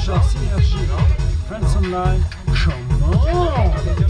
special for Friends Online. Come on!